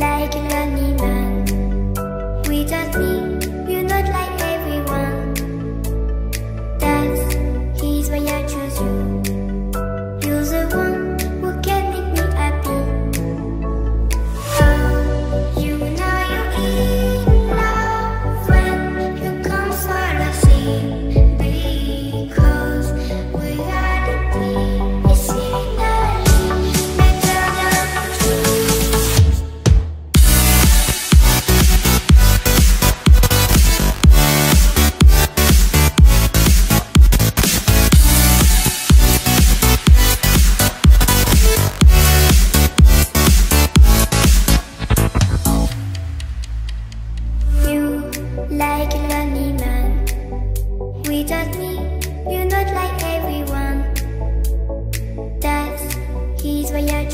like you. like a lonely man Without me, you're not like everyone. That's his way I